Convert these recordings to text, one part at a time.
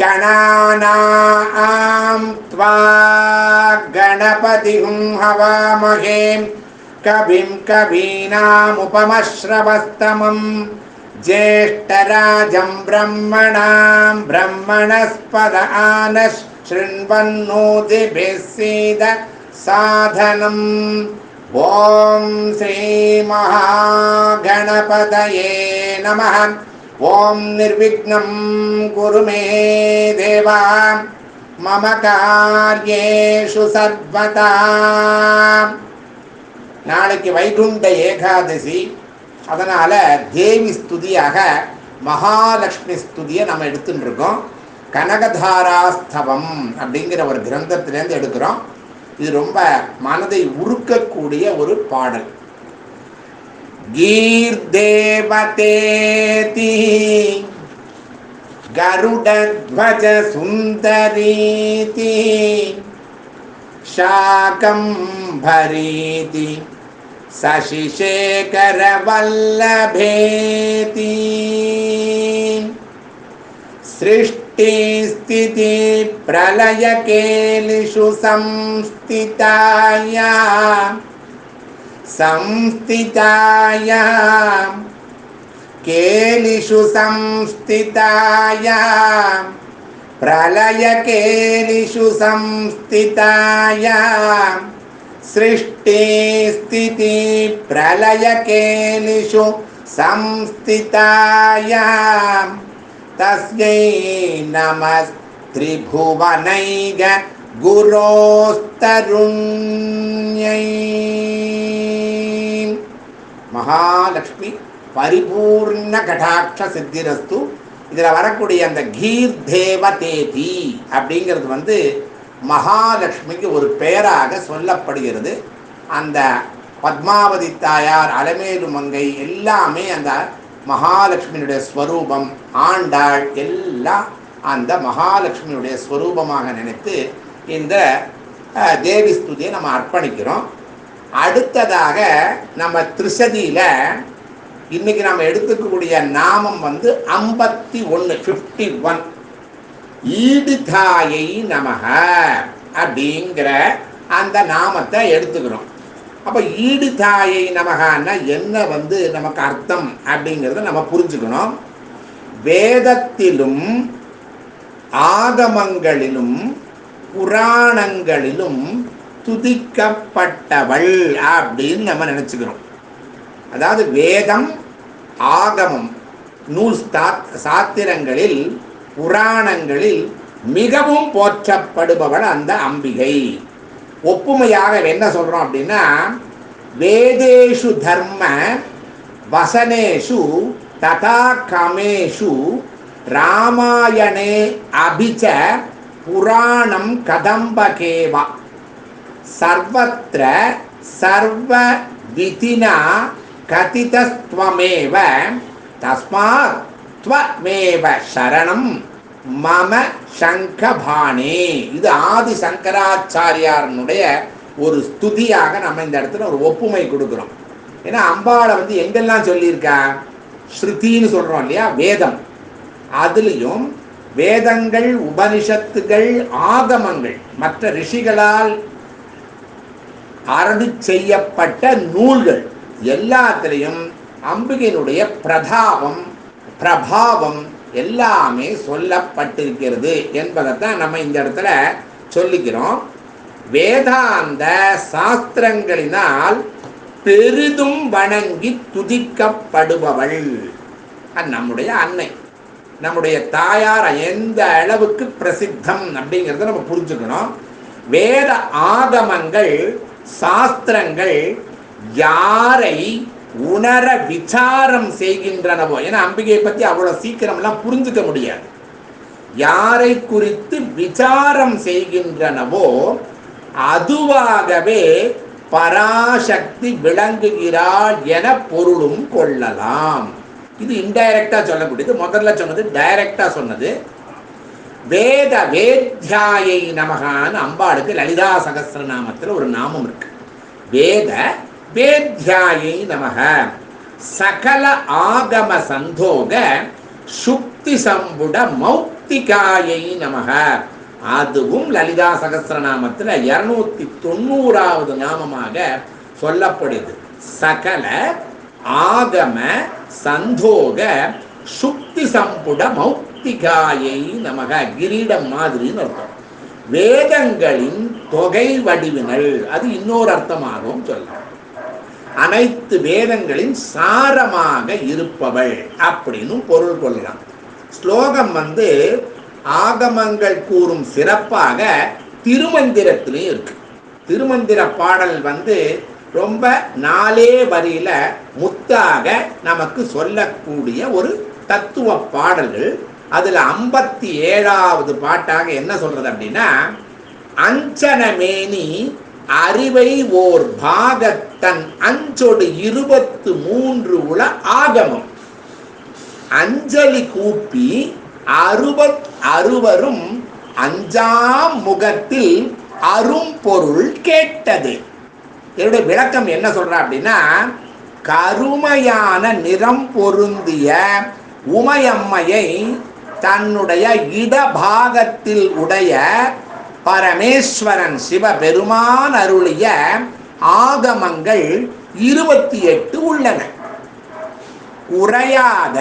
गणानां हवामहे कविं कवीनामुपमश्रवस्तमं ज्येष्ठराजं ब्रह्मणां ब्रह्मणस्पद आनः शृण्वन्नोतिभिः सीद साधनम् ॐ श्रीमहागणपतये नमः ॐ निर्विघ्नं कुरु मे देवा मम कार्येषु सर्वदा நாளைக்கு வைகுண்ட ஏகாதசி அதனால் தேவி ஸ்துதியாக மகாலட்சுமி ஸ்துதியை நம்ம எடுத்துட்டு இருக்கோம் கனகதாராஸ்தவம் அப்படிங்கிற ஒரு கிரந்தத்திலேருந்து எடுக்கிறோம் இது ரொம்ப மனதை உருக்கக்கூடிய ஒரு பாடல் கீர்தேவதேதி கருடத்வஜ சுந்தரீதி शाकम्भरीति शशिशेखरवल्लभेति सृष्टिस्थिति प्रलयकेलिषु संस्थिताया। संस्थिताया। केलिषु संस्थिताया। प्रलयकेलिषु संस्थिताया। सृष्टिस्थिति प्रलयकेलिषु संस्थिताया तस्यै नमस्त्रिभुवनैग गुरोस्तरुण्यै மகாலட்சுமி பரிபூர்ண கடாட்ச சித்திரஸ்து இதில் வரக்கூடிய அந்த கீர் தேவதேதி அப்படிங்கிறது வந்து மகாலட்சுமிக்கு ஒரு பெயராக சொல்லப்படுகிறது அந்த பத்மாவதி தாயார் அலமேலு மங்கை எல்லாமே அந்த மகாலட்சுமியினுடைய ஸ்வரூபம் ஆண்டாள் எல்லாம் அந்த மகாலட்சுமியுடைய ஸ்வரூபமாக நினைத்து இந்த தேவி ஸ்துதியை நம்ம அர்ப்பணிக்கிறோம். அடுத்ததாக நம்ம திருசதியில் இன்னைக்கு நம்ம எடுத்துக்கக்கூடிய நாமம் வந்து ஐம்பத்தி ஒன்று ஃபிஃப்டி ஒன் ஈடுதாயை நமக அப்படிங்கிற அந்த நாமத்தை எடுத்துக்கிறோம். அப்போ ஈடுதாயை நமகான்னா என்ன வந்து நமக்கு அர்த்தம் அப்படிங்கிறத நம்ம புரிஞ்சுக்கணும். வேதத்திலும் ஆகமங்களிலும் புராணங்களிலும் துதிக்கப்பட்டவள் அப்படின்னு நம்ம நினச்சிக்கிறோம். அதாவது வேதம் ஆகமம் நூல் சாத்திரங்களில் புராணங்களில் மிகவும் போற்றப்படுபவள் அந்த அம்பிகை. ஒப்புமையாக என்ன சொல்கிறோம் அப்படின்னா வேதேஷு தர்ம வசனேஷு ததா கமேஷு ராமாயணே அபிச்ச புராணம் கதம்பகேவா. சர்வத்திர சர்வ விதினா கதிதஸ்துவமேவ தஸ்மாத் துவமேவ சரணம். மம சங்கபாணி. இது ஆதி சங்கராச்சாரியாரனுடைய ஒரு ஸ்துதியாக நம்ம இந்த இடத்துல ஒரு ஒப்புமை கொடுக்குறோம். ஏன்னா அம்பாளை வந்து எங்கெல்லாம் சொல்லியிருக்கா? ஸ்ருதின்னு சொல்கிறோம் இல்லையா? வேதம். அதுலேயும் வேதங்கள் உபனிஷத்துகள் ஆகமங்கள் மற்ற ரிஷிகளால் அருளி செய்யப்பட்ட நூல்கள் எல்லாத்திலையும் அம்பிகையினுடைய பிரதாபம் பிரபாவம் எல்லாமே சொல்லப்பட்டிருக்கிறது என்பதைத்தான் நம்ம இந்த இடத்துல சொல்லிக்கிறோம் வேதாந்த சாஸ்திரங்களினால் பெரிதும் வணங்கி துதிக்கப்படுபவள். நம்முடைய அன்னை. நம்முடைய தாயார் எந்த அளவுக்கு பிரசித்தம் அப்படிங்கிறத நம்ம புரிஞ்சுக்கணும். வேத ஆகமங்கள் சாஸ்திரங்கள் யாரை உணர விசாரம் செய்கின்றனவோ? ஏன்னா அம்பிகையை பற்றி அவ்வளோ சீக்கிரம்லாம் புரிஞ்சுக்க முடியாது. யாரை குறித்து விசாரம் செய்கின்றனவோ அதுவாகவே பராசக்தி விளங்குகிறாள் என பொருளும் கொள்ளலாம். இது இன்டைரக்டா சொல்லக்கூடியது முதல்ல சொன்னது டைரக்டா சொன்னது. வேத வேத்யாயை நமகான்னு அம்பாளுக்கு லலிதா சகஸ்ரநாமத்தில் ஒரு நாமம் இருக்கு. வேத வேத்யாயை நமக. சகல ஆகம சந்தோக சுக்தி சம்புட மௌக்திகாயை நமக. அதுவும் லலிதா சகசிரநாமத்தில் இருநூத்தி தொண்ணூறாவது நாமமாக சொல்லப்படுது. சகல ஆகம சந்தோக சுக்தி சம்புட மௌக்திகாயை நமக. கிரீடம் மாதிரின்னு அர்த்தம். வேதங்களின் தொகை வடிவினல். அது இன்னொரு அர்த்தமாகவும் சொல்லலாம். அனைத்து வேதங்களின் சாரமாக இருப்பவள் அப்படின்னு பொருள் கொள்ளலாம் ஸ்லோகம் வந்து ஆகமங்கள் கூறும் சிறப்பாக திருமந்திரத்திலையும் இருக்கு. திருமந்திர பாடல் வந்து ரொம்ப நாலே வரியில முத்தாக நமக்கு சொல்லக்கூடிய ஒரு தத்துவ பாடல்கள். அதுல ஐம்பத்தி ஏழாவது பாட்டாக என்ன சொல்றது அப்படின்னா அஞ்சனமேனி அறிவை ஓர் பாகத்தன் அஞ்சொடு இருபத்து மூன்று உள ஆகமம். அஞ்சலி கூப்பி அறுபத் அறுவரும் அஞ்சாம் முகத்தில் அரும்பொருள் கேட்டது. இதனுடைய விளக்கம் என்ன சொல்றா அப்படின்னா கருமையான நிறம் பொருந்திய உமையம்மையை தன்னுடைய இடபாகத்தில் உடைய பரமேஸ்வரன் சிவபெருமான் அருளிய ஆகமங்கள் இருபத்தி எட்டு உள்ளன. உரையாத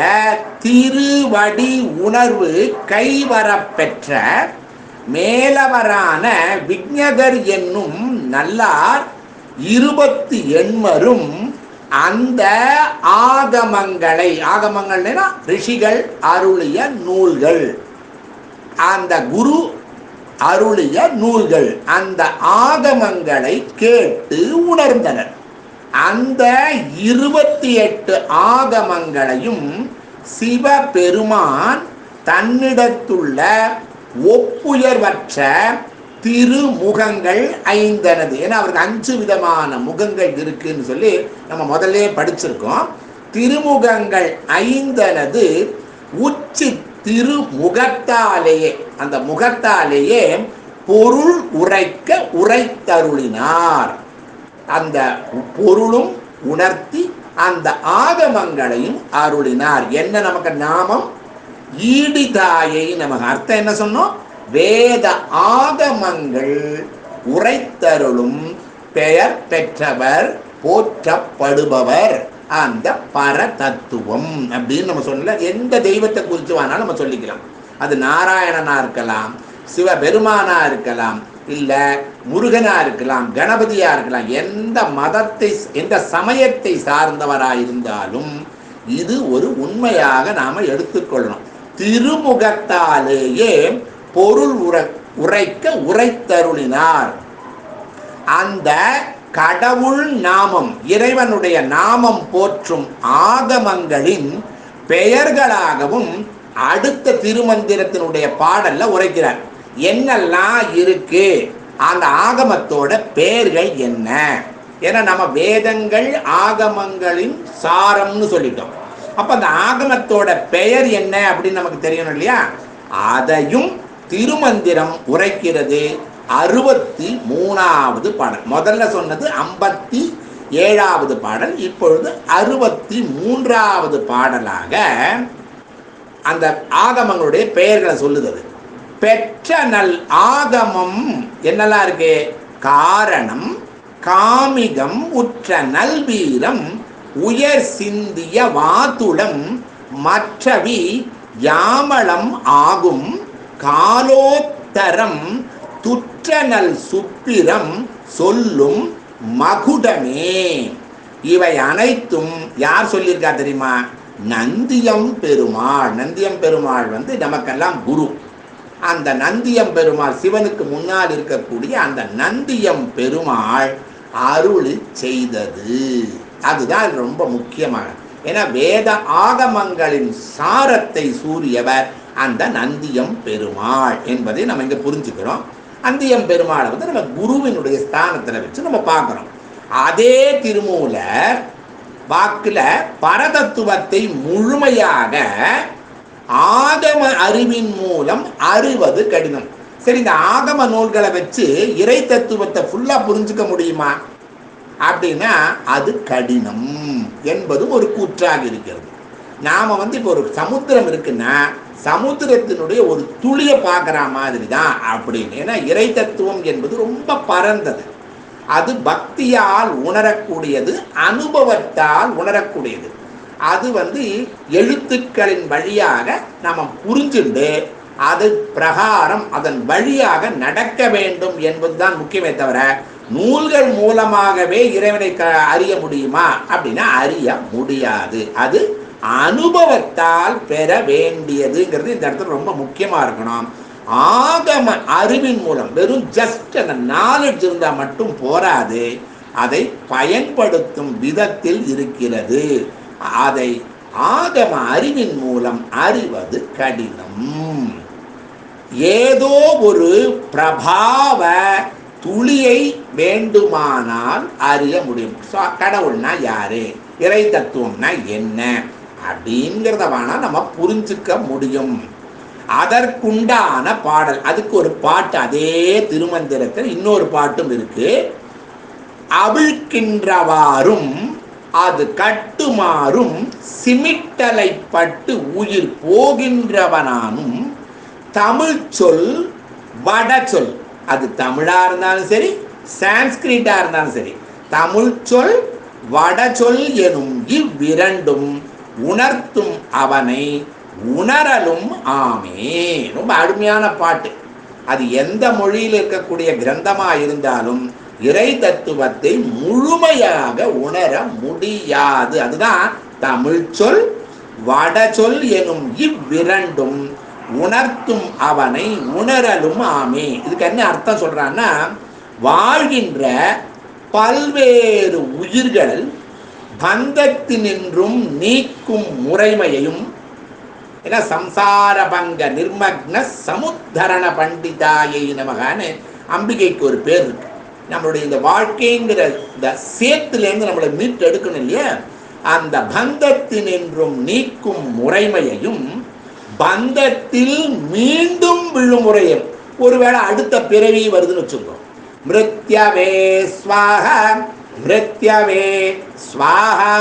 திருவடி உணர்வு கைவரப்பெற்ற மேலவரான விக்னகர் என்னும் நல்லார் இருபத்தி எண்மரும் அந்த ஆகமங்களை ஆகமங்கள்னா ரிஷிகள் அருளிய நூல்கள். அந்த குரு அருளிய நூல்கள் அந்த ஆகமங்களை கேட்டு உணர்ந்தனர். அந்த இருபத்தி எட்டு ஆகமங்களையும் சிவபெருமான் தன்னிடத்துள்ள ஒப்புயர்வற்ற திருமுகங்கள் ஐந்தனது. ஏன்னா அவருக்கு அஞ்சு விதமான முகங்கள் இருக்குன்னு சொல்லி நம்ம முதல்ல படிச்சிருக்கோம். திருமுகங்கள் ஐந்தனது உச்சி திருமுகத்தாலேயே அந்த முகத்தாலேயே பொருள் உரைக்க உரைத்தருளினார். அந்த பொருளும் உணர்த்தி அந்த ஆகமங்களையும் அருளினார். என்ன நமக்கு நாமம்? ஈடிதாயை நமக்கு அர்த்தம் என்ன சொன்னோம்? வேத ஆகமங்கள் உரைத்தருளும் பெயர் பெற்றவர் போற்றப்படுபவர். அந்த பர தத்துவம் அப்படின்னு நம்ம சொல்லல. எந்த தெய்வத்தை குறித்து வேணாலும் நம்ம சொல்லிக்கலாம். அது நாராயணனா இருக்கலாம் சிவபெருமானா இருக்கலாம் இல்லை முருகனா இருக்கலாம் கணபதியா இருக்கலாம் எந்த மதத்தை எந்த சமயத்தை சார்ந்தவராக இருந்தாலும் இது ஒரு உண்மையாக நாம எடுத்துக்கொள்ளணும் திருமுகத்தாலேயே பொருள் உரை உரைக்க உரைத்தருளினார். அந்த கடவுள் நாமம் இறைவனுடைய நாமம் போற்றும் ஆகமங்களின் பெயர்களாகவும் அடுத்த திருமந்திரத்தினுடைய பாடல்ல உரைக்கிறார். என்னெல்லாம் இருக்கு? அந்த ஆகமத்தோட பெயர்கள் என்ன? ஏன்னா நம்ம வேதங்கள் ஆகமங்களின் சாரம்னு சொல்லிட்டோம். அப்ப அந்த ஆகமத்தோட பெயர் என்ன அப்படின்னு நமக்கு தெரியணும் இல்லையா? அதையும் திருமந்திரம் உரைக்கிறது. அறுபத்தி மூணாவது பாடல். முதல்ல சொன்னது ஐம்பத்தி ஏழாவது பாடல். இப்பொழுது அறுபத்தி மூன்றாவது பாடலாக அந்த ஆகமங்களுடைய பெயர்களை சொல்லுது அது. பெற்ற நல் ஆகமம் என்னெல்லாம் இருக்கு? காரணம் காமிகம் உற்ற நல்வீரம் உயர் சிந்திய வாத்துளம் மற்றவி யாமளம் ஆகும் காலோத்தரம் துற்றநல் சுப்பிரம் சொல்லும் மகுடமே. இவை அனைத்தும் யார் சொல்லியிருக்கா தெரியுமா? நந்தியம் பெருமாள். நந்தியம் பெருமாள் வந்து நமக்கெல்லாம் குரு. அந்த நந்தியம் பெருமாள் சிவனுக்கு முன்னால் இருக்கக்கூடிய அந்த நந்தியம் பெருமாள் அருள் செய்தது. அதுதான் ரொம்ப முக்கியமான ஏன்னா வேத ஆகமங்களின் சாரத்தை சூரியவர் அந்த நந்தியம் பெருமாள் என்பதை நம்ம இங்கே புரிஞ்சுக்கிறோம். நந்தியம் பெருமாளை வந்து நம்ம குருவினுடைய ஸ்தானத்தில் வச்சு நம்ம பார்க்குறோம் அதே திருமூலர் வாக்கில் பரதத்துவத்தை முழுமையாக ஆகம அறிவின் மூலம் அறிவது கடினம். சரி இந்த ஆகம நூல்களை வச்சு இறை தத்துவத்தை ஃபுல்லாக புரிஞ்சுக்க முடியுமா? அப்படின்னா அது கடினம் என்பதும் ஒரு கூற்றாக இருக்கிறது. நாம் வந்து இப்போ ஒரு சமுத்திரம் இருக்குன்னா சமுத்திரத்தினுடைய ஒரு துளியை பார்க்குற மாதிரி தான் அப்படின்னு. ஏன்னா இறை தத்துவம் என்பது ரொம்ப பரந்தது. அது பக்தியால் உணரக்கூடியது அனுபவத்தால் உணரக்கூடியது. அது வந்து எழுத்துக்களின் வழியாக நம்ம புரிஞ்சுண்டு அது பிரகாரம் அதன் வழியாக நடக்க வேண்டும் என்பதுதான் முக்கியமே தவிர நூல்கள் மூலமாகவே இறைவனை க அறிய முடியுமா? அப்படின்னா அறிய முடியாது. அது அனுபவத்தால் பெற வேண்டியதுங்கிறது இந்த இடத்துல ரொம்ப முக்கியமாக இருக்கணும். ஆகம அறிவின் மூலம் வெறும் ஜஸ்ட் அந்த நாலேஜ் இருந்தால் மட்டும் போராது. அதை பயன்படுத்தும் விதத்தில் இருக்கிறது. அதை ஆகம அறிவின் மூலம் அறிவது கடினம். ஏதோ ஒரு பிரபாவ துளியை வேண்டுமானால் அறிய முடியும். கடவுள்னா யாரு? இறை தத்துவம்னா என்ன? அப்படிங்கிறத வேணா நம்ம புரிஞ்சுக்க முடியும். அதற்குண்டான பாடல் அதுக்கு ஒரு பாட்டு அதே திருமந்திரத்தில் இன்னொரு பாட்டும் இருக்கு. அவிழ்க்கின்றவாறும் அது கட்டுமாறும் சிமிட்டலை பட்டு உயிர் போகின்றவனானும் தமிழ் சொல் வட சொல். அது தமிழா இருந்தாலும் சரி சான்ஸ்கிரிட்டா இருந்தாலும் சரி. தமிழ் சொல் வட சொல் எனும் இவ்விரண்டும். உணர்த்தும் அவனை உணரலும் ஆமே. ரொம்ப அருமையான பாட்டு. அது எந்த மொழியில் இருக்கக்கூடிய கிரந்தமா இருந்தாலும் இறை தத்துவத்தை முழுமையாக உணர முடியாது. அதுதான் தமிழ் சொல் வட சொல் எனும் இவ்விரண்டும் உணர்த்தும் அவனை உணரலும் ஆமே. இதுக்கு என்ன அர்த்தம் சொல்றான்னா வாழ்கின்ற பல்வேறு உயிர்கள் பந்தத்தினின்றும் நீக்கும் முறைமையையும் ஏன்னா சம்சார பங்க நிர்மக்ன சமுத்தரண பண்டிதாயை நமகான்னு அம்பிகைக்கு ஒரு பேர் இருக்கு. நம்மளுடைய இந்த வாழ்க்கைங்கிற இந்த சேத்துலேருந்து நம்மளை மீட்டு எடுக்கணும் இல்லையா? அந்த பந்தத்தினின்றும் நீக்கும் முறைமையையும் பந்தத்தில் மீண்டும் விழும் முறையும் ஒருவேளை அடுத்த பிறவி வருதுன்னு வச்சுக்கோ. மிருத்யவே ஸ்வாக மிருத்யவே ஸ்வாஹா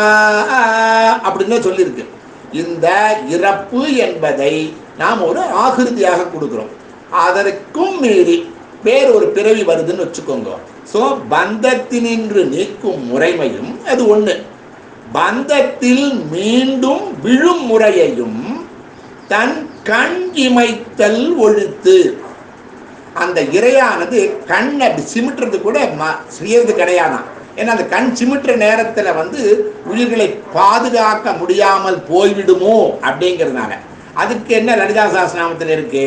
அப்படின்னு சொல்லியிருக்கு இந்த இறப்பு என்பதை நாம் ஒரு ஆகிருதியாக கொடுக்குறோம். அதற்கும் மீறி வேறொரு பிறவி வருதுன்னு வச்சுக்கோங்க. ஸோ பந்தத்தினின்று நீக்கும் முறைமையும் அது ஒன்று பந்தத்தில் மீண்டும் விழும் முறையையும் தன் கண் இமைத்தல் ஒழுத்து. அந்த இரையானது கண் அப்படி சிமிட்டுறது கூட ம- செய்யறது கிடையாதான் ஏன்னா அந்த கண் சிமிட்டுற நேரத்தில் வந்து உயிர்களை பாதுகாக்க முடியாமல் போய்விடுமோ அப்படிங்கிறதுனால. அதுக்கு என்ன லலிதா சாஸ்திரநாமத்தில் இருக்கு?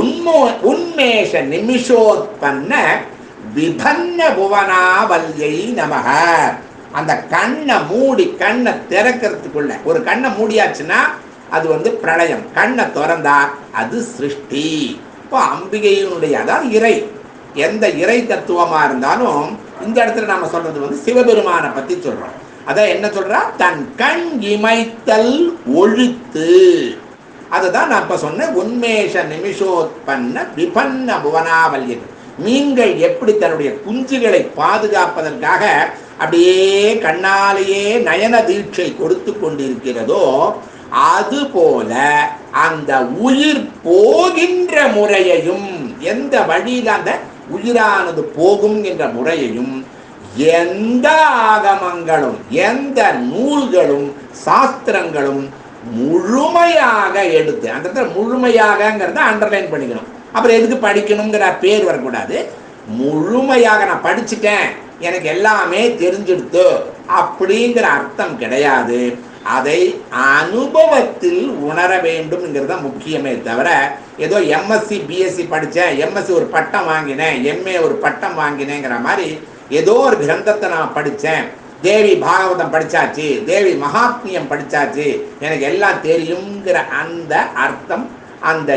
உண்மோ உன்மேஷ நிமிஷோத்பன்ன விபன்ன புவனாவல்யை நமக. அந்த கண்ணை மூடி கண்ணை திறக்கிறதுக்குள்ள ஒரு கண்ணை மூடியாச்சுன்னா அது வந்து பிரளயம். கண்ணை திறந்தா அது சிருஷ்டி. இப்போ அம்பிகையினுடைய அதான் இறை எந்த இறை தத்துவமாக இருந்தாலும் இந்த இடத்துல நாம சொல்றது வந்து சிவபெருமானை பத்தி சொல்றோம். அதான் என்ன சொல்றா? தன் கண் இமைத்தல் ஒழுத்து. அதுதான் நான் இப்ப சொன்னேன் உன்மேஷ நிமிஷோத்பன்ன விபன்ன புவனாவல்யன். நீங்கள் எப்படி தன்னுடைய குஞ்சுகளை பாதுகாப்பதற்காக அப்படியே கண்ணாலேயே நயன தீட்சை கொடுத்து கொண்டிருக்கிறதோ அதுபோல அந்த உயிர் போகின்ற முறையையும் எந்த வழியில் அந்த உயிரானது போகும் என்ற முறையையும் எந்த ஆகமங்களும் எந்த நூல்களும் சாஸ்திரங்களும் முழுமையாக எடுத்து அந்த இடத்துல முழுமையாகங்கிறத அண்டர்லைன் பண்ணிக்கணும். அப்புறம் எதுக்கு படிக்கணுங்கிற பேர் வரக்கூடாது. முழுமையாக நான் படிச்சுட்டேன் எனக்கு எல்லாமே தெரிஞ்சிடுத்து அப்படிங்கிற அர்த்தம் கிடையாது. அதை அனுபவத்தில் உணர வேண்டும்ங்கிறது முக்கியமே தவிர ஏதோ எம்எஸ்சி பிஎஸ்சி படித்தேன் எம்எஸ்சி ஒரு பட்டம் வாங்கினேன் எம்ஏ ஒரு பட்டம் வாங்கினேங்கிற மாதிரி ஏதோ ஒரு கிரந்தத்தை நான் படித்தேன் தேவி பாகவதம் படித்தாச்சு தேவி மகாத்மியம் படித்தாச்சு எனக்கு எல்லாம் தெரியுங்கிற அந்த அர்த்தம் அந்த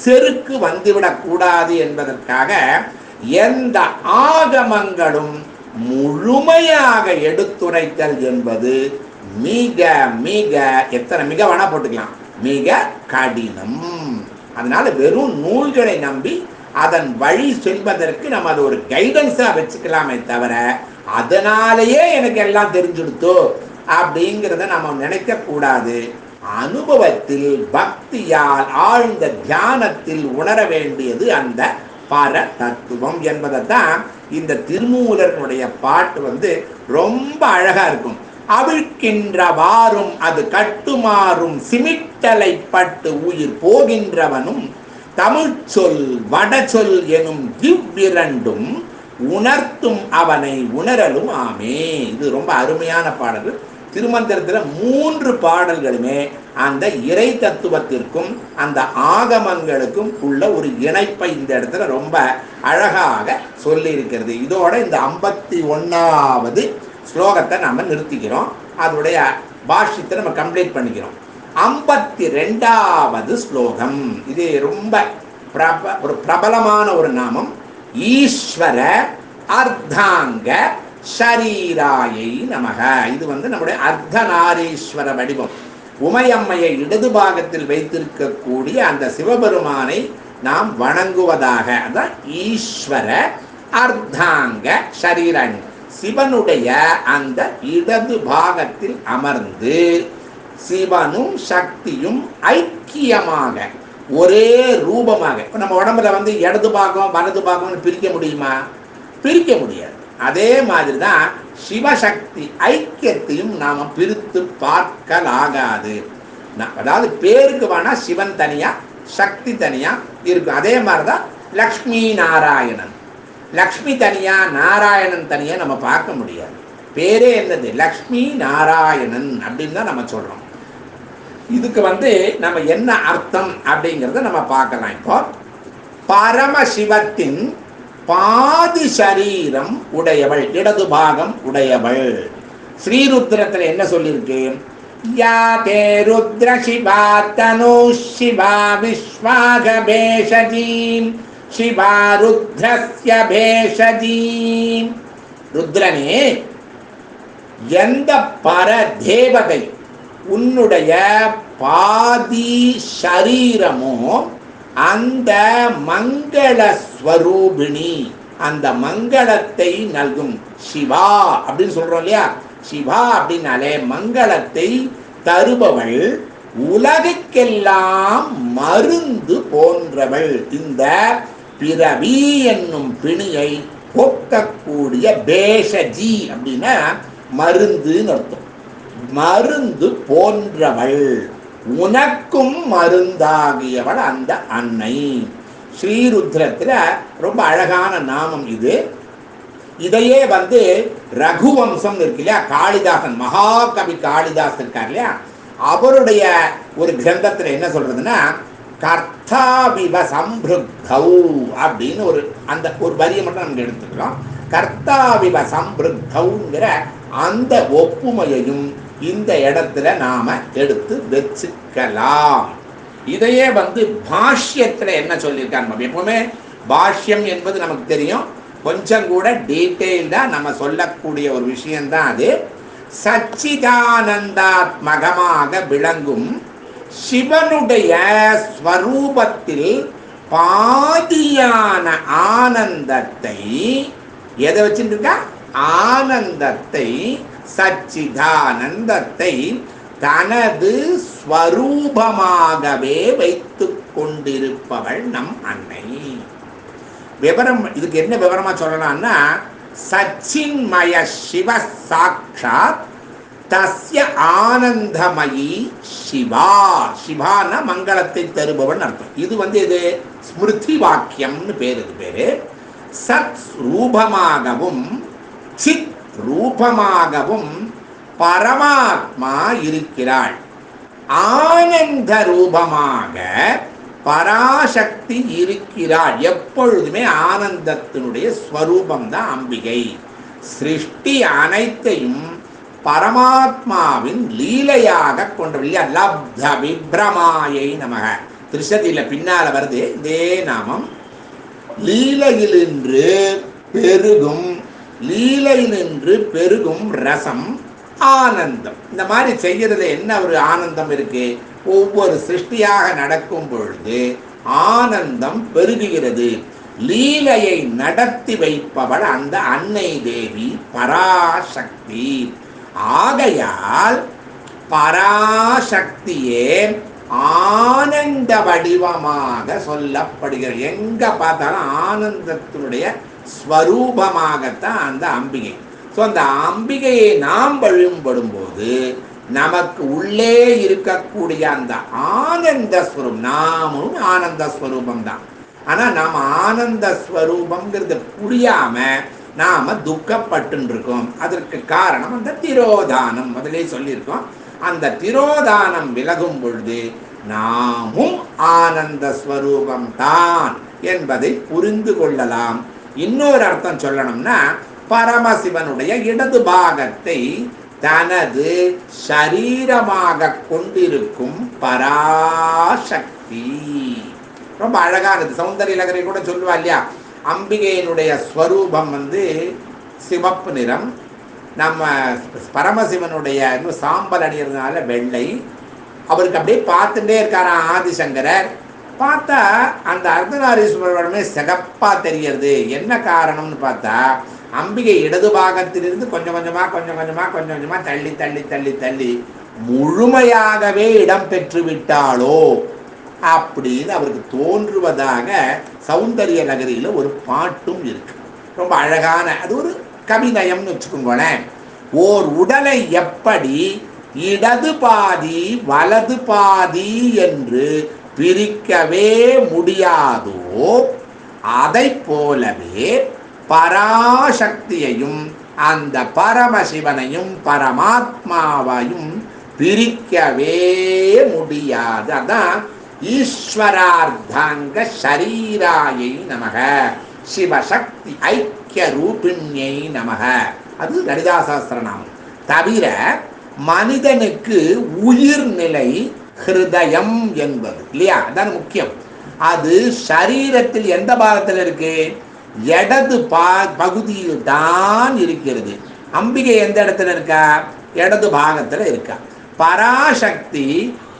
செருக்கு வந்துவிடக்கூடாது என்பதற்காக எந்த ஆகமங்களும் முழுமையாக எடுத்துரைத்தல் என்பது மிக மிக எத்தனை மிக வேணா போட்டுக்கலாம். மிக கடினம். அதனால வெறும் நூல்களை நம்பி அதன் வழி செல்வதற்கு நம்ம அதை ஒரு கைடன்ஸாக வச்சுக்கலாமே தவிர அதனாலேயே எனக்கு எல்லாம் தெரிஞ்சுடுத்தோ அப்படிங்கிறத நம்ம நினைக்கக்கூடாது. அனுபவத்தில் பக்தியால் ஆழ்ந்த தியானத்தில் உணர வேண்டியது அந்த பர தத்துவம் என்பதை தான் இந்த திருமூலர்களுடைய பாட்டு வந்து ரொம்ப அழகாக இருக்கும். அவிழ்க்கின்றவாறும் அது கட்டுமாறும் சிமிட்டலை பட்டு உயிர் போகின்றவனும் தமிழ் சொல் வடசொல் எனும் இவ்விரண்டும் உணர்த்தும் அவனை உணரலும் ஆமே. இது ரொம்ப அருமையான பாடல்கள். திருமந்திரத்தில் மூன்று பாடல்களுமே அந்த இறை தத்துவத்திற்கும் அந்த ஆகமங்களுக்கும் உள்ள ஒரு இணைப்பை இந்த இடத்துல ரொம்ப அழகாக சொல்லியிருக்கிறது. இதோட இந்த ஐம்பத்தி ஒன்றாவது ஸ்லோகத்தை நம்ம நிறுத்திக்கிறோம். அதனுடைய பாஷ்யத்தை நம்ம கம்ப்ளீட் பண்ணிக்கிறோம். ஐம்பத்தி ரெண்டாவது ஸ்லோகம். இது ரொம்ப பிரப ஒரு பிரபலமான ஒரு நாமம். ஈஸ்வர அர்த்தாங்க ஷரீராயை நமக. இது வந்து நம்முடைய அர்த்தநாரீஸ்வர வடிவம். உமையம்மையை இடது பாகத்தில் வைத்திருக்கக்கூடிய அந்த சிவபெருமானை நாம் வணங்குவதாக. அதான் ஈஸ்வர அர்த்தாங்க ஷரீராணி சிவனுடைய அந்த இடது பாகத்தில் அமர்ந்து சிவனும் சக்தியும் ஐக்கியமாக ஒரே ரூபமாக. இப்போ நம்ம உடம்புல வந்து இடது பாகம் வலது பாகம்னு பிரிக்க முடியுமா? பிரிக்க முடியாது. அதே மாதிரி தான் சிவசக்தி ஐக்கியத்தையும் நாம் பிரித்து பார்க்கலாகாது. அதாவது பேருக்கு வேணா சிவன் தனியாக சக்தி தனியாக இருக்கும். அதே மாதிரி தான் லக்ஷ்மி நாராயணன். லக்ஷ்மி தனியா நாராயணன் தனியா நம்ம பார்க்க முடியாது. பேரே என்னது? லக்ஷ்மி நாராயணன் அப்படின்னு தான் நம்ம சொல்றோம். இதுக்கு வந்து நம்ம என்ன அர்த்தம் அப்படிங்கிறத நம்ம பார்க்கலாம் இப்போ. பரமசிவத்தின் பாதி சரீரம் உடையவள் இடது பாகம் உடையவள். ஸ்ரீருத்ரத்தில் என்ன சொல்லியிருக்கு? யா தே ருத்ர சிவா தனு சிவா விஸ்வாகபேஷஜீன் சிவா ருத்ரஸ்ய பேஷஜீம் ருத்ரனே எந்த பர தேவதை உன்னுடைய பாதி சரீரமோ அந்த மங்கள ஸ்வரூபிணி அந்த மங்களத்தை நல்கும். சிவா அப்படின்னு சொல்றோம் இல்லையா? சிவா அப்படின்னாலே மங்களத்தை தருபவள் உலகுக்கெல்லாம் மருந்து போன்றவள். இந்த பிறவி என்னும் பிணியை போக்கக்கூடிய பேஷஜி அப்படின்னா மருந்துன்னு அர்த்தம். மருந்து போன்றவள். உனக்கும் மருந்தாகியவள் அந்த அன்னை. ஸ்ரீருத்ரத்தில் ரொம்ப அழகான நாமம் இது. இதையே வந்து ரகுவம்சம் இருக்கு இல்லையா? காளிதாசன் மகாகவி காளிதாசன் இருக்கார் இல்லையா? அவருடைய ஒரு கிரந்தத்தில் என்ன சொல்றதுன்னா கர்த்தாவிவ சம்பிருக்கௌ அப்படின்னு ஒரு அந்த ஒரு வரியை மட்டும் நமக்கு எடுத்துக்கிறோம் கர்த்தாவிவ சம்பிருக்கௌங்கிற அந்த ஒப்புமையையும் இந்த இடத்துல நாம எடுத்து வச்சுக்கலாம். இதையே வந்து பாஷ்யத்தில் என்ன சொல்லியிருக்காங்க எப்பவுமே? பாஷ்யம் என்பது நமக்கு தெரியும். கொஞ்சம் கூட டீட்டெயில்டாக நம்ம சொல்லக்கூடிய ஒரு விஷயம்தான் அது. சச்சிதானந்தாத்மகமாக விளங்கும் சிவனுடைய ஸ்வரூபத்தில் பாதியான ஆனந்தத்தை எதை வச்சுருக்கா ஆனந்தத்தை சச்சிதானந்தத்தை தனது ஸ்வரூபமாகவே வைத்துக் கொண்டிருப்பவள் நம் அன்னை. விவரம் இதுக்கு என்ன விவரமா சொல்லலாம்னா சச்சின்மய சிவ சாட்சாத் தஸ்ய ஆனந்தமயி சிவா சிவான மங்களத்தை தருபவன் அர்த்தம். இது வந்து இது ஸ்மிருதி வாக்கியம்னு பேர் இது பேர். சத் ரூபமாகவும் சித் ரூபமாகவும் பரமாத்மா இருக்கிறாள். ஆனந்த ரூபமாக பராசக்தி இருக்கிறாள். எப்பொழுதுமே ஆனந்தத்தினுடைய ஸ்வரூபம் தான் அம்பிகை. சிருஷ்டி அனைத்தையும் பரமாத்மாவின் லீலையாக கொண்டவில்லை லப்த விப்ரமாயை நமக. திருஷதியில் பின்னால வருது. இதே நாமம். லீலையிலின்று பெருகும் லீலையிலின்று பெருகும் ரசம் ஆனந்தம். இந்த மாதிரி செய்கிறது என்ன ஒரு ஆனந்தம் இருக்கு? ஒவ்வொரு சிருஷ்டியாக நடக்கும் பொழுது ஆனந்தம் பெருகுகிறது. லீலையை நடத்தி வைப்பவள் அந்த அன்னை தேவி பராசக்தி. ஆகையால் பராசக்தியே ஆனந்த வடிவமாக சொல்லப்படுகிறது. எங்க பார்த்தாலும் ஆனந்தத்தினுடைய ஸ்வரூபமாகத்தான் அந்த அம்பிகை. ஸோ அந்த அம்பிகையை நாம் வழிபடும் போது நமக்கு உள்ளே இருக்கக்கூடிய அந்த ஆனந்த ஸ்வரூபம் நாமும் ஆனந்த ஸ்வரூபம் தான் ஆனால் நாம் ஆனந்த ஸ்வரூபம்ங்கிறது புரியாமல் நாம் துக்கப்பட்டுருக்கோம் அதற்கு காரணம் அந்த திரோதானம். முதலே சொல்லியிருக்கோம். அந்த திரோதானம் விலகும் பொழுது நாமும் ஆனந்த ஸ்வரூபம் தான் என்பதை புரிந்து கொள்ளலாம். இன்னொரு அர்த்தம் சொல்லணும்னா பரமசிவனுடைய இடது பாகத்தை தனது சரீரமாக கொண்டிருக்கும் பராசக்தி. ரொம்ப அழகானது சௌந்தரிய நகரை கூட சொல்லுவா இல்லையா? அம்பிகையினுடைய ஸ்வரூபம் வந்து சிவப்பு நிறம். நம்ம பரமசிவனுடைய இன்னும் சாம்பல் அணியறதுனால வெள்ளை. அவருக்கு அப்படியே பார்த்துட்டே இருக்காராம் ஆதிசங்கரர். பார்த்தா அந்த அர்த்தநாரீஸ்வரமே சிகப்பாக தெரியறது என்ன காரணம்னு பார்த்தா அம்பிகை இடது பாகத்திலிருந்து கொஞ்சம் கொஞ்சமாக கொஞ்சம் கொஞ்சமாக கொஞ்சம் கொஞ்சமாக தள்ளி தள்ளி தள்ளி தள்ளி முழுமையாகவே இடம் பெற்று விட்டாளோ அப்படின்னு அவருக்கு தோன்றுவதாக சௌந்தரிய நகரியில் ஒரு பாட்டும் இருக்கு. ரொம்ப அழகான அது ஒரு கவிநயம்னு வச்சுக்கோங்களேன். ஓர் உடலை எப்படி இடது பாதி வலது பாதி என்று பிரிக்கவே முடியாதோ அதை போலவே பராசக்தியையும் அந்த பரமசிவனையும் பரமாத்மாவையும் பிரிக்கவே முடியாது. அதான் ஈஸ்வரார்த்தாங்க சரீராயை நமக. சிவசக்தி ஐக்கிய ரூபிண்யை நமக. அது லலிதா சாஸ்திரநாமம் தவிர மனிதனுக்கு உயிர்நிலை ஹிருதயம் என்பது இல்லையா? அதான் முக்கியம். அது சரீரத்தில் எந்த பாகத்தில் இருக்கு? இடது பா பகுதியில் தான் இருக்கிறது. அம்பிகை எந்த இடத்துல இருக்கா? இடது பாகத்தில் இருக்கா. பராசக்தி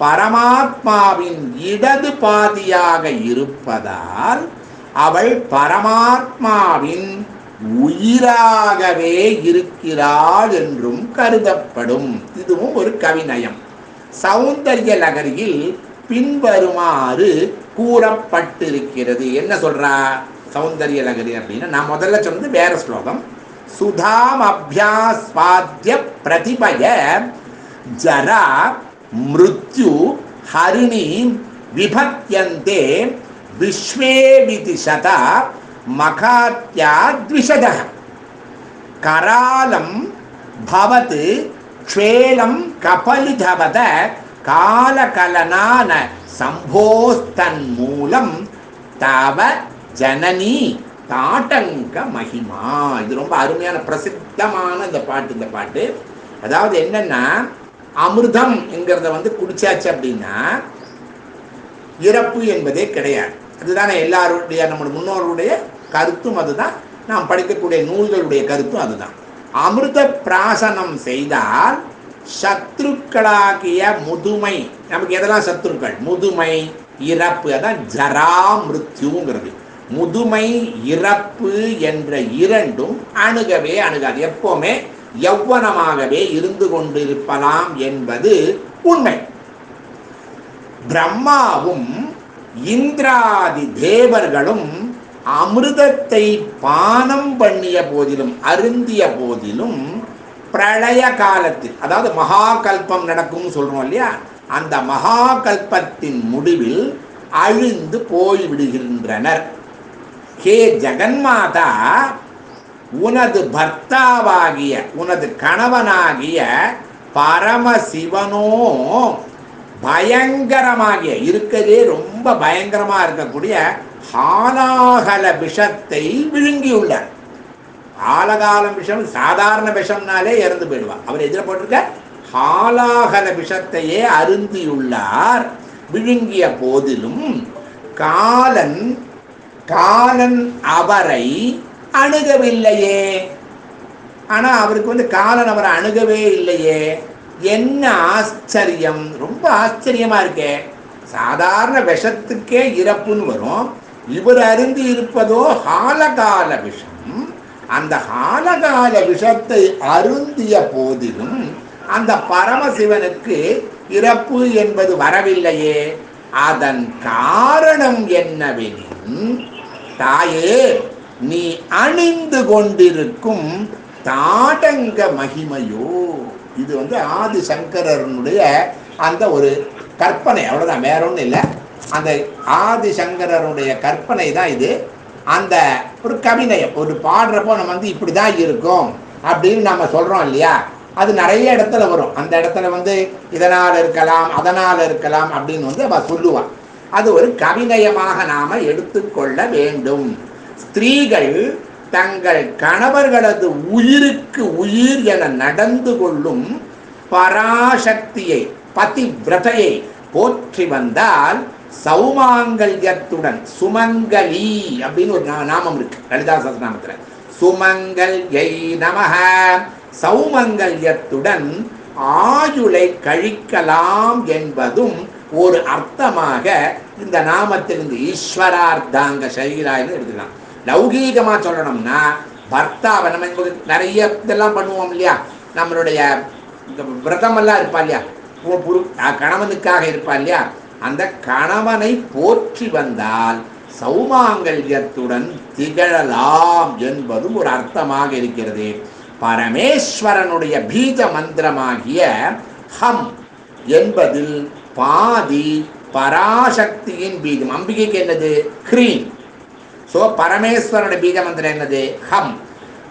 பரமாத்மாவின் இடது பாதியாக இருப்பதால் அவள் பரமாத்மாவின் உயிராகவே இருக்கிறாள் என்றும் கருதப்படும். இதுவும் ஒரு கவிநயம். சௌந்தர்ய நகரியில் பின்வருமாறு கூறப்பட்டிருக்கிறது. என்ன சொல்றா சௌந்தர்ய நகரி அப்படின்னா நான் முதல்ல சொன்னது வேற ஸ்லோகம். சுதாம் அபியாஸ்வாத்திய பிரதிபய ஜரா மிருத்யு ஹரிணி விபத்தியந்தே விஸ்வே விதிஷதா மகாத்யா த்விஷத. கராலம் பவத் க்ஷேலம் கபலிதவத காலகலனான சம்போஸ்தன் மூலம் தவ ஜனனி தாட்டங்க மகிமா. இது ரொம்ப அருமையான பிரசித்தமான இந்த பாட்டு இந்த பாட்டு. அதாவது என்னன்னா அமிர்தம் என்கிறத வந்து குடிச்சாச்சு அப்படின்னா இறப்பு என்பதே கிடையாது. அதுதானே எல்லாருடைய நம்முடைய முன்னோருடைய கருத்தும் அதுதான். நாம் படிக்கக்கூடிய நூல்களுடைய கருத்தும் அதுதான். அமிர்த பிராசனம் செய்தால் சத்ருக்களாகிய முதுமை நமக்கு எதெல்லாம் சத்ருக்கள் முதுமை இறப்பு அதான் ஜரா மிருத்யுங்கிறது முதுமை இறப்பு என்ற இரண்டும் அணுகவே அணுகாது. எப்போவுமே யௌவனமாகவே இருந்து கொண்டிருப்பலாம் என்பது உண்மை. பிரம்மாவும் இந்திராதி தேவர்களும் அமிர்தத்தை பானம் பண்ணிய போதிலும் அருந்திய போதிலும் பிரளய காலத்தில் அதாவது மகாகல்பம் நடக்கும்னு சொல்றோம் இல்லையா? அந்த மகாகல்பத்தின் முடிவில் அழிந்து போய்விடுகின்றனர். ஹே ஜெகன்மாதா உனது பர்த்தாவாகிய உனது கணவனாகிய பரமசிவனோ பயங்கரமாகிய இருக்கதே ரொம்ப பயங்கரமாக இருக்கக்கூடிய ஹாலாகல விஷத்தை விழுங்கியுள்ளார் ஆலகாலம் விஷம் சாதாரண விஷம்னாலே இறந்து போயிடுவார் அவர் எதிர போட்டிருக்க? ஹாலாகல விஷத்தையே அருந்தியுள்ளார். விழுங்கிய போதிலும் காலன் காலன் அவரை அணுகவில்லையே. ஆனால் அவருக்கு வந்து காலன் அவரை அணுகவே இல்லையே. என்ன ஆச்சரியம். ரொம்ப ஆச்சரியமாக இருக்கே. சாதாரண விஷத்துக்கே இறப்புன்னு வரும். இவர் அருந்தி இருப்பதோ ஹாலகால விஷம். அந்த ஹாலகால விஷத்தை அருந்திய போதிலும் அந்த பரமசிவனுக்கு இறப்பு என்பது வரவில்லையே. அதன் காரணம் என்னவெனின் தாயே நீ அணிந்து கொண்டிருக்கும் தாடங்க மகிமையோ. இது வந்து ஆதி சங்கரனுடைய அந்த ஒரு கற்பனை. அவ்வளோதான் வேற ஒன்றும் இல்லை. அந்த ஆதி சங்கரனுடைய கற்பனை தான் இது. அந்த ஒரு கவிநயம் ஒரு பாடுறப்போ நம்ம வந்து இப்படி தான் இருக்கும் அப்படின்னு நம்ம சொல்கிறோம் இல்லையா? அது நிறைய இடத்துல வரும். அந்த இடத்துல வந்து இதனால் இருக்கலாம் அதனால் இருக்கலாம் அப்படின்னு வந்து அவ சொல்லுவான் அது ஒரு கவிநயமாக நாம் எடுத்துக்கொள்ள வேண்டும். ஸ்திரீகள் தங்கள் கணவர்களது உயிருக்கு உயிர் என நடந்து கொள்ளும் பராசக்தியை பதிவிரதையை போற்றி வந்தால் சௌமாங்கல்யத்துடன் சுமங்கலி அப்படின்னு ஒரு நாமம் இருக்கு. லலிதா சஹஸ்ரநாமத்துல சுமங்கல்யை நமக. சௌமங்கல்யத்துடன் ஆயுளை கழிக்கலாம் என்பதும் ஒரு அர்த்தமாக இந்த நாமத்திலிருந்து ஈஸ்வரார்த்தாங்க சரீராயின்னு எடுத்துக்கலாம் லௌகீகமாக சொல்லணும்னா பர்த்தாவை நம்ம நிறைய இதெல்லாம் பண்ணுவோம் இல்லையா? நம்மளுடைய இந்த விரதமெல்லாம் இருப்பா இல்லையா? பு- புரு கணவனுக்காக இருப்பா இல்லையா? அந்த கணவனை போற்றி வந்தால் சௌமாங்கல்யத்துடன் திகழலாம் என்பதும் ஒரு அர்த்தமாக இருக்கிறது. பரமேஸ்வரனுடைய பீஜ மந்திரமாகிய ஹம் என்பதில் பாதி பராசக்தியின் பீஜம். அம்பிகைக்கு என்னது? ஹ்ரீம் ஸோ பரமேஸ்வரனுடைய பீஜ மந்திரம் என்னது? ஹம்.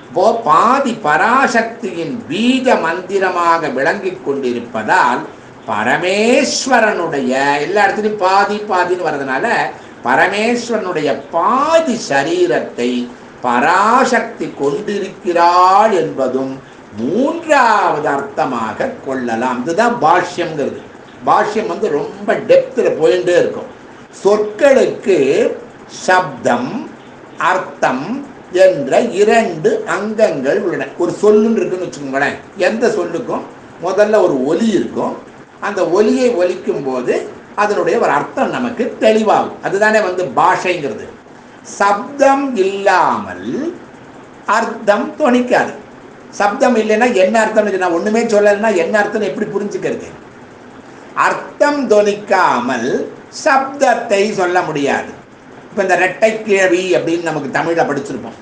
இப்போ பாதி பராசக்தியின் பீஜ மந்திரமாக விளங்கிக் கொண்டிருப்பதால் பரமேஸ்வரனுடைய எல்லா இடத்துலையும் பாதி பாதின்னு வர்றதுனால பரமேஸ்வரனுடைய பாதி சரீரத்தை பராசக்தி கொண்டிருக்கிறாள் என்பதும் மூன்றாவது அர்த்தமாக கொள்ளலாம். இதுதான் பாஷ்யம்ங்கிறது. பாஷ்யம் வந்து ரொம்ப டெப்த்தில் போயிட்டே இருக்கும். சொற்களுக்கு சப்தம் அர்த்தம் என்ற இரண்டு அங்கங்கள் உள்ளன. ஒரு சொல்லுன்னு இருக்குன்னு வச்சுக்கோங்களேன். எந்த சொல்லுக்கும்? முதல்ல ஒரு ஒலி இருக்கும். அந்த ஒலியை ஒலிக்கும் போது அதனுடைய ஒரு அர்த்தம் நமக்கு தெளிவாகும். அதுதானே வந்து பாஷைங்கிறது. சப்தம் இல்லாமல் அர்த்தம் துணிக்காது சப்தம் இல்லைன்னா என்ன அர்த்தம் இருக்கு நான் ஒன்றுமே சொல்லலைன்னா என்ன அர்த்தம் எப்படி புரிஞ்சுக்கிறது? அர்த்தம் துணிக்காமல் சப்தத்தை சொல்ல முடியாது. இப்போ இந்த ரெட்டை கிழவி அப்படின்னு நமக்கு தமிழில் படிச்சிருப்போம்.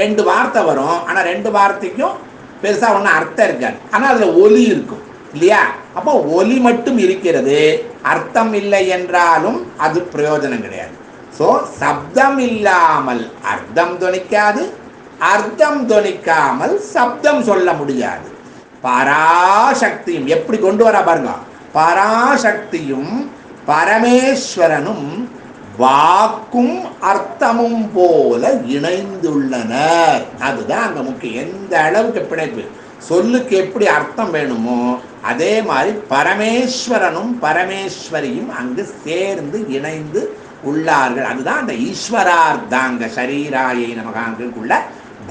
ரெண்டு வார்த்தை வரும். ஆனால் ரெண்டு வார்த்தைக்கும் பெருசாக ஒன்றும் அர்த்தம் இருக்காது. ஆனால் அதில் ஒலி இருக்கும். இல்லையா? அப்போ ஒலி மட்டும் இருக்கிறது. அர்த்தம் இல்லை என்றாலும் அது பிரயோஜனம் கிடையாது. ஸோ சப்தம் இல்லாமல் அர்த்தம் துணிக்காது. அர்த்தம் துணிக்காமல் சப்தம் சொல்ல முடியாது. பராசக்தியும் எப்படி கொண்டு வர பாருங்க. பராசக்தியும் பரமேஸ்வரனும் வாக்கும் அர்த்தமும் போல இணைந்துள்ளனர். அதுதான் அங்க முக்கியம். எந்த அளவுக்கு பிணைப்பு? சொல்லுக்கு எப்படி அர்த்தம் வேணுமோ அதே மாதிரி பரமேஸ்வரனும் பரமேஸ்வரியும் அங்கு சேர்ந்து இணைந்து உள்ளார்கள். அதுதான் அந்த ஈஸ்வரார்த்தாங்க சரீராயை நமகாங்குள்ள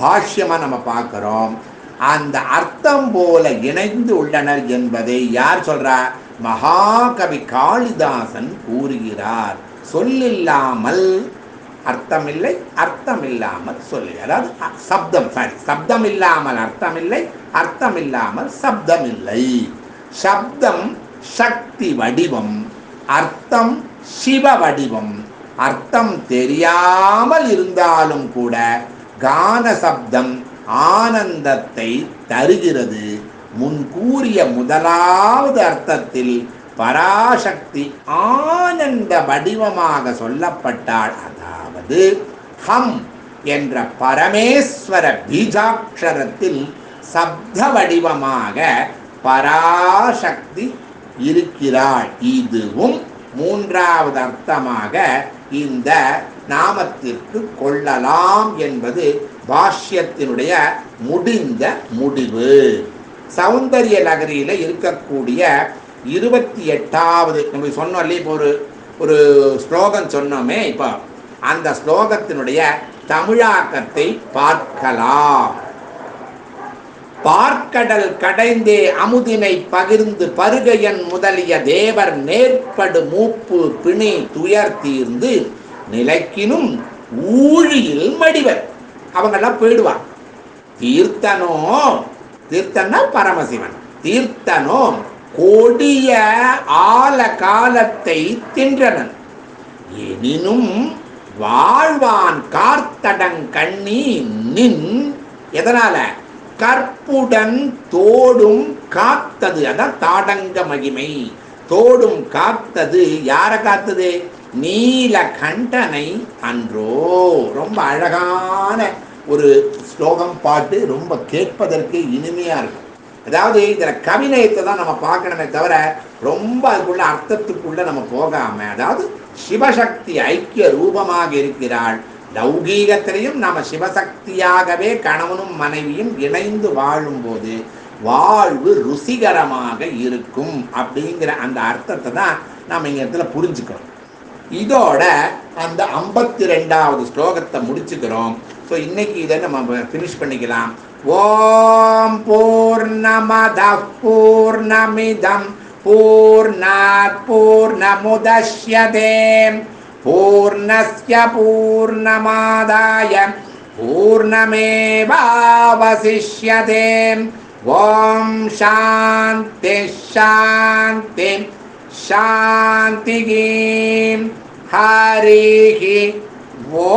பாஷ்யமா நம்ம பார்க்கிறோம். அந்த அர்த்தம் போல இணைந்து உள்ளனர் என்பதை யார் சொல்றா? மகாகவி காளிதாசன் கூறுகிறார். சொல்லில்லாமல் அர்த்தம் இல்லை அர்த்தம் இல்லாமல் சொல்லி அதாவது சப்தம் சாரி சப்தம் இல்லாமல் அர்த்தம் இல்லை அர்த்தம் இல்லாமல் சப்தம் இல்லை சப்தம் சக்தி வடிவம் அர்த்தம் சிவ வடிவம். அர்த்தம் தெரியாமல் இருந்தாலும் கூட கான சப்தம் ஆனந்தத்தை தருகிறது. முன் கூறிய முதலாவது அர்த்தத்தில் பராசக்தி ஆனந்த வடிவமாக சொல்லப்பட்டாள் அதாவது ஹம் என்ற பரமேஸ்வர பீஜாட்சரத்தில் சப்த வடிவமாக பராசக்தி இருக்கிறாள். இதுவும் மூன்றாவது அர்த்தமாக இந்த நாமத்திற்கு கொள்ளலாம் என்பது பாஷ்யத்தினுடைய முடிந்த முடிவு. சௌந்தரிய நகரியில் இருக்கக்கூடிய இருபத்தி எட்டாவது நம்ம சொன்னோம் இல்லையா இப்போ ஒரு ஒரு ஸ்லோகம் சொன்னோமே இப்போ அந்த ஸ்லோகத்தினுடைய தமிழாக்கத்தை பார்க்கலாம். பார்க்கடல் கடைந்தே அமுதினை பகிர்ந்து பருகையன் முதலிய தேவர் நேர்படு மூப்பு பிணி துயர் தீர்ந்து நிலைக்கினும் ஊழியில் மடிவர். அவங்கெல்லாம் போயிடுவாங்க. தீர்த்தனோ தீர்த்தன்னா பரமசிவன் தீர்த்தனோ கொடிய ஆல காலத்தை தின்றனன். எனினும் வாழ்வான் கார்த்தடங் கண்ணி நின். எதனால? கற்புடன் தோடும் காத்தது. அதான் தாடங்க மகிமை. தோடும் காத்தது யார காத்தது? நீல கண்டனை அன்றோ. ரொம்ப அழகான ஒரு ஸ்லோகம் பாட்டு. ரொம்ப கேட்பதற்கு இனிமையா இருக்கும். அதாவது இதில் கவிநயத்தை தான் நம்ம பார்க்கணுமே தவிர ரொம்ப அதுக்குள்ள அர்த்தத்துக்குள்ள நம்ம போகாம அதாவது சிவசக்தி ஐக்கிய ரூபமாக இருக்கிறாள். லௌகீகத்திலையும் நம்ம சிவசக்தியாகவே கணவனும் மனைவியும் இணைந்து வாழும்போது வாழ்வு ருசிகரமாக இருக்கும் அப்படிங்கிற அந்த அர்த்தத்தை தான் நாம் இங்கே இடத்துல புரிஞ்சுக்கிறோம். இதோட அந்த ஐம்பத்தி ரெண்டாவது ஸ்லோகத்தை முடிச்சுக்கிறோம். ஸோ இன்னைக்கு இதை நம்ம ஃபினிஷ் பண்ணிக்கலாம். ॐ पूर्णमदः पूर्णमिदं पूर्णात् पूर्णमुदश्यते। पूर्णस्य पूर्णमादाय पूर्णमेवावशिष्यते। ॐ शान्ति शान्तिं शान्तिग्रीं हरिः वो